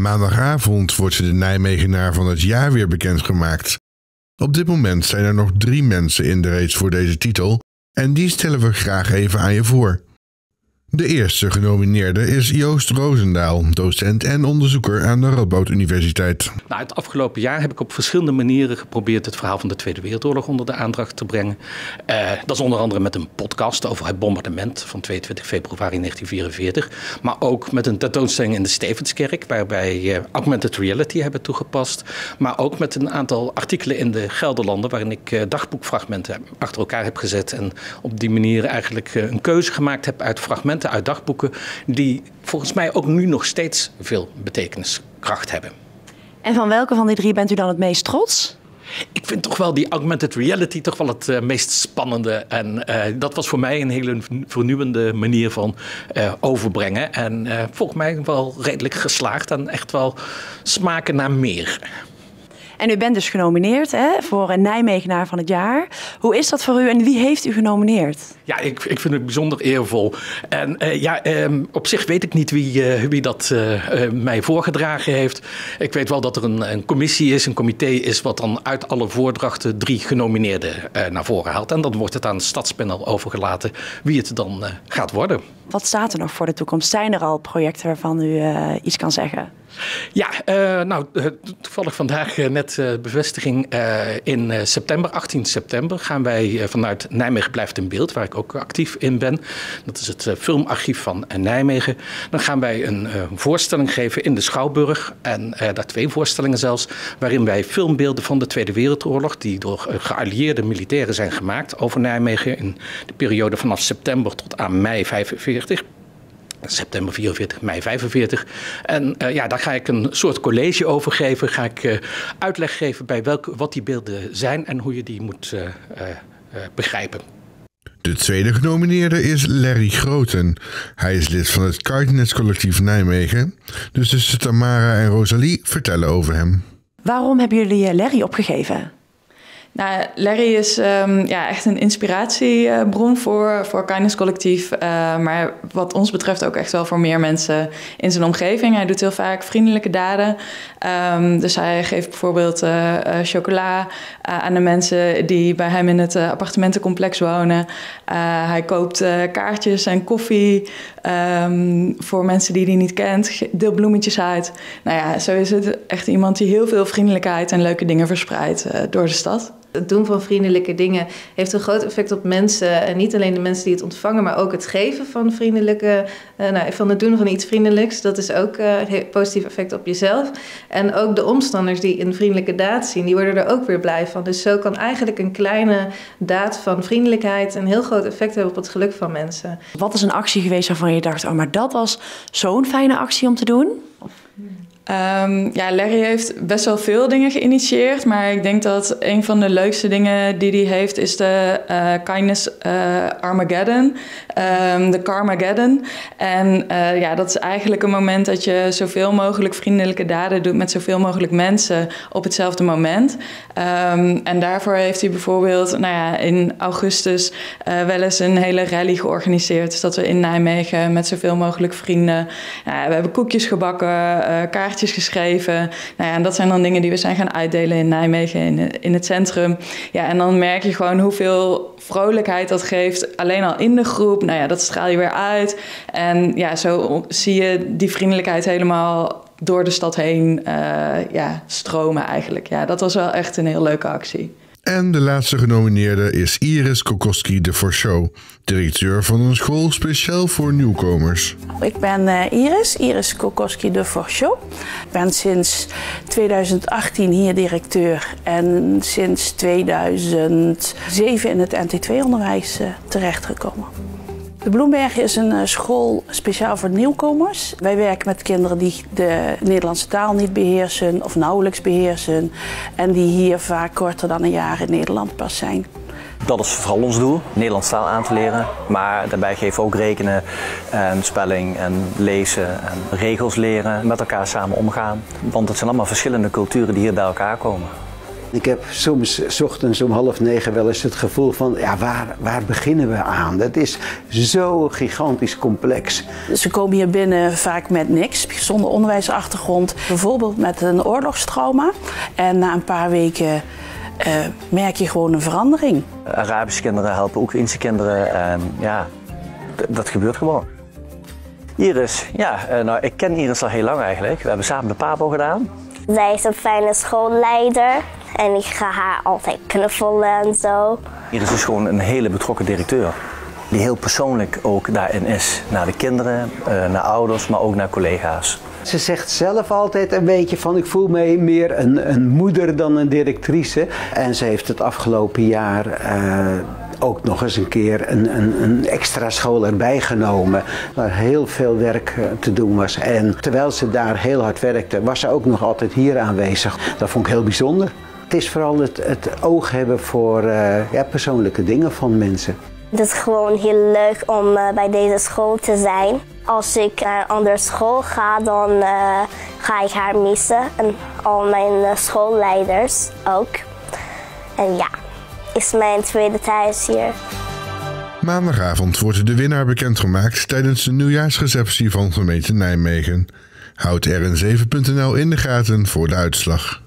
Maandagavond wordt de Nijmegenaar van het jaar weer bekendgemaakt. Op dit moment zijn er nog drie mensen in de race voor deze titel en die stellen we graag even aan je voor. De eerste genomineerde is Joost Roosendaal, docent en onderzoeker aan de Radboud Universiteit. Nou, het afgelopen jaar heb ik op verschillende manieren geprobeerd het verhaal van de Tweede Wereldoorlog onder de aandacht te brengen. Uh, dat is onder andere met een podcast over het bombardement van 22 februari 1944. Maar ook met een tentoonstelling in de Stevenskerk, waarbij uh, augmented reality hebben toegepast. Maar ook met een aantal artikelen in de Gelderlanden, waarin ik uh, dagboekfragmenten achter elkaar heb gezet. En op die manier eigenlijk een keuze gemaakt heb uit fragmenten uit dagboeken die volgens mij ook nu nog steeds veel betekeniskracht hebben. En van welke van die drie bent u dan het meest trots? Ik vind toch wel die augmented reality toch wel het uh, meest spannende. En uh, dat was voor mij een hele vernieuwende manier van uh, overbrengen. En volgens mij wel redelijk geslaagd en echt wel smaken naar meer. En u bent dus genomineerd hè, voor een Nijmegenaar van het jaar. Hoe is dat voor u en wie heeft u genomineerd? Ja, ik, ik vind het bijzonder eervol. En uh, ja, um, op zich weet ik niet wie, uh, wie dat uh, mij voorgedragen heeft. Ik weet wel dat er een, een, commissie is, een comité is, wat dan uit alle voordrachten drie genomineerden naar voren haalt. En dan wordt het aan het stadspanel overgelaten wie het dan gaat worden. Wat staat er nog voor de toekomst? Zijn er al projecten waarvan u iets kan zeggen? Ja, uh, nou, toevallig vandaag net bevestiging. In september, 18 september, gaan wij vanuit Nijmegen Blijft in Beeld, waar ik ook actief in ben. Dat is het filmarchief van Nijmegen. Dan gaan wij een voorstelling geven in de Schouwburg. En daar twee voorstellingen zelfs, waarin wij filmbeelden van de Tweede Wereldoorlog, die door geallieerde militairen zijn gemaakt over Nijmegen in de periode vanaf september tot aan mei 45 september 44, mei 45. En uh, ja, daar ga ik een soort college over geven. Ga ik uh, uitleg geven bij welke, wat die beelden zijn en hoe je die moet uh, begrijpen. De tweede genomineerde is Larry Groten. Hij is lid van het Cardenas Collectief Nijmegen. Dus tussen Tamara en Rosalie vertellen over hem. Waarom hebben jullie Larry opgegeven? Nou, Larry is um, ja, echt een inspiratiebron voor, voor Kindness Collectief. Uh, maar wat ons betreft ook echt wel voor meer mensen in zijn omgeving. Hij doet heel vaak vriendelijke daden. Um, dus hij geeft bijvoorbeeld uh, uh, chocola aan de mensen die bij hem in het appartementencomplex wonen. hij koopt kaartjes en koffie um, voor mensen die hij niet kent. Deelt bloemetjes uit. Nou ja, zo is het echt iemand die heel veel vriendelijkheid en leuke dingen verspreidt door de stad. Het doen van vriendelijke dingen heeft een groot effect op mensen. En niet alleen de mensen die het ontvangen, maar ook het geven van vriendelijke, uh, nou, van het doen van iets vriendelijks. Dat is ook uh, een positief effect op jezelf. En ook de omstanders die een vriendelijke daad zien, die worden er ook weer blij van. Dus zo kan eigenlijk een kleine daad van vriendelijkheid een heel groot effect hebben op het geluk van mensen. Wat is een actie geweest waarvan je dacht, oh, maar dat was zo'n fijne actie om te doen? Um, ja, Larry heeft best wel veel dingen geïnitieerd, maar ik denk dat een van de leukste dingen die hij heeft is de uh, Kindness uh, Armageddon, um, de Carmageddon. En uh, ja, dat is eigenlijk een moment dat je zoveel mogelijk vriendelijke daden doet met zoveel mogelijk mensen op hetzelfde moment. Um, en daarvoor heeft hij bijvoorbeeld nou ja, in augustus wel eens een hele rally georganiseerd. Dus dat we in Nijmegen met zoveel mogelijk vrienden, we hebben koekjes gebakken, kaartjes geschreven. Nou ja, en dat zijn dan dingen die we zijn gaan uitdelen in Nijmegen, in, in het centrum. Ja, en dan merk je gewoon hoeveel vrolijkheid dat geeft. Alleen al in de groep. Nou ja, dat straal je weer uit. En ja, zo zie je die vriendelijkheid helemaal door de stad heen uh, ja, stromen eigenlijk. Ja, dat was wel echt een heel leuke actie. En de laatste genomineerde is Iris Kokoski de Show, directeur van een school speciaal voor nieuwkomers. Ik ben uh, Iris, Iris Kokoski de Show. Ik ben sinds 2018 hier directeur en sinds 2007 in het NT2-onderwijs uh, terechtgekomen. De Bloemberg is een eh, school speciaal voor nieuwkomers. Wij werken met kinderen die de Nederlandse taal niet beheersen of nauwelijks beheersen. En die hier vaak korter dan een jaar in Nederland pas zijn. Dat is vooral ons doel, Nederlandse taal aan te leren. Maar daarbij geven we ook rekenen en spelling en lezen en regels leren. Met elkaar samen omgaan. Want het zijn allemaal verschillende culturen die hier bij elkaar komen. Ik heb soms s ochtends om half negen wel eens het gevoel van, ja, waar, waar beginnen we aan? Dat is zo gigantisch complex. Ze komen hier binnen vaak met niks, zonder onderwijsachtergrond. Bijvoorbeeld met een oorlogstrauma. En na een paar weken uh, merk je gewoon een verandering. Arabische kinderen helpen Oekraïnse kinderen en ja, dat gebeurt gewoon. Iris, ja, uh, nou ik ken Iris al heel lang eigenlijk. We hebben samen de PABO gedaan. Zij is een fijne schoolleider en ik ga haar altijd knuffelen en zo. Iris is gewoon een hele betrokken directeur. Die heel persoonlijk ook daarin is. Naar de kinderen, uh, naar ouders, maar ook naar collega's. Ze zegt zelf altijd een beetje van ik voel me meer een, een moeder dan een directrice. En ze heeft het afgelopen jaar uh, ook nog eens een keer een, een, een, extra school erbij genomen. Waar heel veel werk eh, te doen was. En terwijl ze daar heel hard werkte, was ze ook nog altijd hier aanwezig. Dat vond ik heel bijzonder. Het is vooral het, het oog hebben voor uh, ja, persoonlijke dingen van mensen. Het is gewoon heel leuk om uh, bij deze school te zijn. Als ik naar een andere school ga, dan uh, ga ik haar missen. En al mijn schoolleiders ook. En ja, is mijn tweede thuis hier. Maandagavond wordt de winnaar bekendgemaakt tijdens de nieuwjaarsreceptie van gemeente Nijmegen. Houd RN7.nl in de gaten voor de uitslag.